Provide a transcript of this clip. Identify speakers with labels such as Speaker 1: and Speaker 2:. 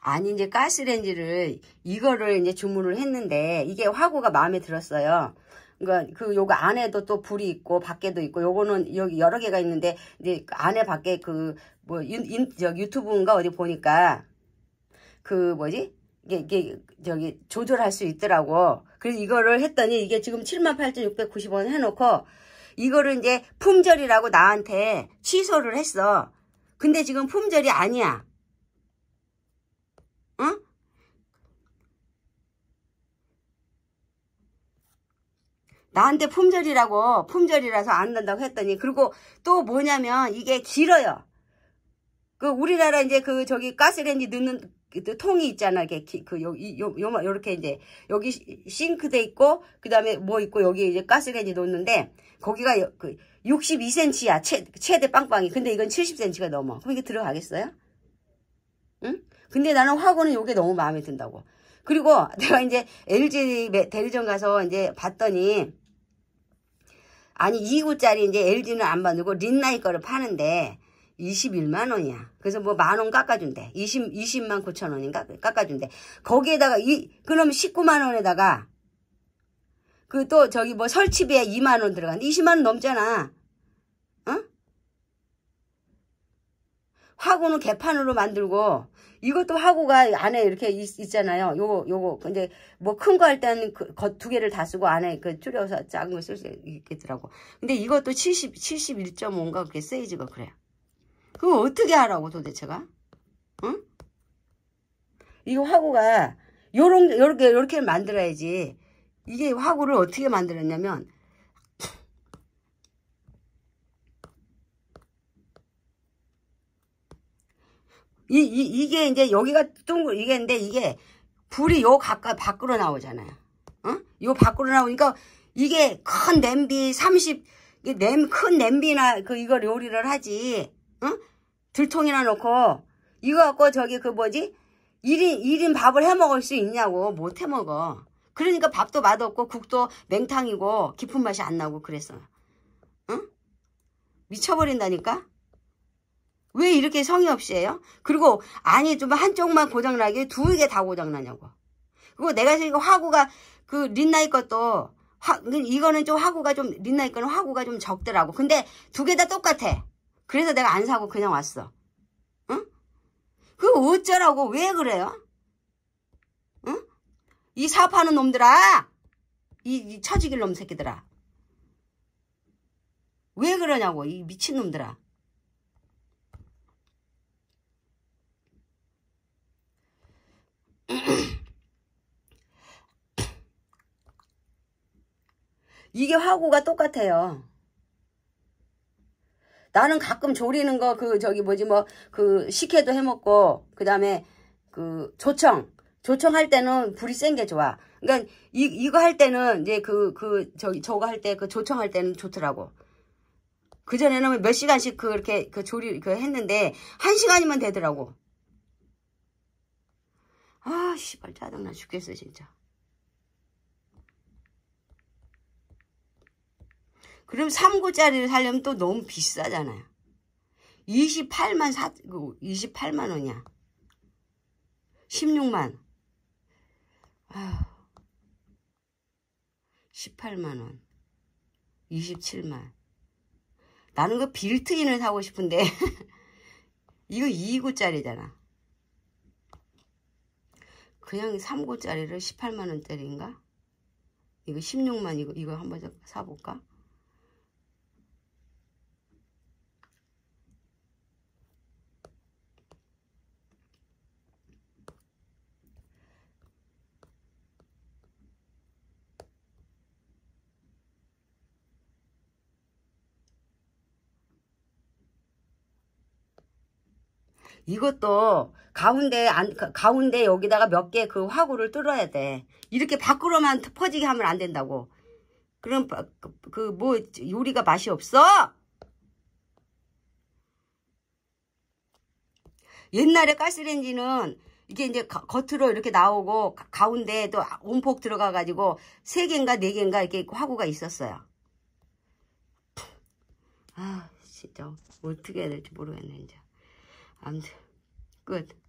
Speaker 1: 아니 이제 가스레인지를 이거를 이제 주문을 했는데 이게 화구가 마음에 들었어요. 그러니까 그 요거 안에도 또 불이 있고 밖에도 있고 요거는 여기 여러 개가 있는데 이제 안에 밖에 그 뭐 유튜브인가 어디 보니까 그 뭐지 이게, 이게 저기 조절할 수 있더라고. 그래서 이거를 했더니 이게 지금 78,690원 해놓고 이거를 이제 품절이라고 나한테 취소를 했어. 근데 지금 품절이 아니야. 응? 나한테 품절이라고 품절이라서 안 된다고 했더니 그리고 또 뭐냐면 이게 길어요. 그 우리나라 이제 그 저기 가스레인지 넣는 그 통이 있잖아. 이게 그 요, 요, 요, 요렇게 이제 여기 싱크대 있고 그다음에 뭐 있고 여기 이제 가스레인지 놓는데 거기가 그 62cm야. 최, 최대 빵빵이. 근데 이건 70cm가 넘어. 그럼 이게 들어가겠어요? 응? 근데 나는 화구는 이게 너무 마음에 든다고. 그리고 내가 이제 LG 대리점 가서 이제 봤더니 아니 2구짜리 이제 LG는 안 받고 린나이 거를 파는데 21만 원이야. 그래서 뭐 만 원 깎아준대. 20, 20만 9천 원인가? 깎아준대. 거기에다가 이, 그럼 19만 원에다가 그 또 저기 뭐 설치비에 2만 원 들어간다. 20만 원 넘잖아. 화구는 개판으로 만들고 이것도 화구가 안에 이렇게 있, 잖아요 요거 요거 근데 뭐 큰 거 할 때는 그 두 개를 다 쓰고 안에 그 줄여서 작은 거 쓸 수 있겠더라고. 근데 이것도 70 71.5인가 그렇게 사이즈가 그래요. 그거 어떻게 하라고 도대체가? 응? 이거 화구가 요런 요렇게 요렇게 만들어야지. 이게 화구를 어떻게 만들었냐면 이, 이, 이게 이제 여기가 둥글, 이게 인데 이게 불이 요 가까이 밖으로 나오잖아요. 어? 요 밖으로 나오니까 이게 큰 냄비 30, 냄, 큰 냄비나 그 이걸 요리를 하지. 어? 들통이나 놓고 이거 갖고 저기 그 뭐지 1인 1인 밥을 해 먹을 수 있냐고 못 해 먹어. 그러니까 밥도 맛없고 국도 맹탕이고 깊은 맛이 안 나고 그랬어. 응? 미쳐버린다니까? 왜 이렇게 성의 없이 해요? 그리고 아니 좀 한쪽만 고장나게 두 개 다 고장나냐고. 그리고 내가 지금 화구가 그 린나이 것도 화, 이거는 좀 화구가 좀 린나이 거는 화구가 좀 적더라고. 근데 두 개 다 똑같아. 그래서 내가 안 사고 그냥 왔어. 응? 그거 어쩌라고 왜 그래요? 응? 이 사업하는 놈들아! 이, 이 처지길 놈 새끼들아. 왜 그러냐고 이 미친놈들아. 이게 화구가 똑같아요. 나는 가끔 조리는 거 그 저기 뭐지 뭐 그 식혜도 해먹고 그 다음에 그 조청 조청할 때는 불이 센 게 좋아. 그러니까 이 이거 할 때는 이제 그그 그 저기 저거 할 때 그 조청할 때는 좋더라고. 그 전에는 몇 시간씩 그렇게 그 조리 그 했는데 한 시간이면 되더라고. 아 씨발 짜증나 죽겠어 진짜. 그럼 3구짜리를 사려면 또 너무 비싸잖아요. 28만 사, 28만 그 원이야. 16만. 아휴. 18만 원. 27만. 나는 그 빌트인을 사고 싶은데 이거 2구짜리잖아. 그냥 3구짜리를 18만 원짜리인가? 이거 16만 이거 이거 한번 사볼까? 이것도 가운데 안 가운데 여기다가 몇 개 그 화구를 뚫어야 돼. 이렇게 밖으로만 퍼지게 하면 안 된다고. 그럼 그 뭐 요리가 맛이 없어? 옛날에 가스레인지는 이게 이제 겉으로 이렇게 나오고 가운데에 또 온폭 들어가 가지고 세 개인가 네 개인가 이렇게 화구가 있었어요. 아 진짜 어떻게 해야 될지 모르겠네 이제. 아무튼 끝.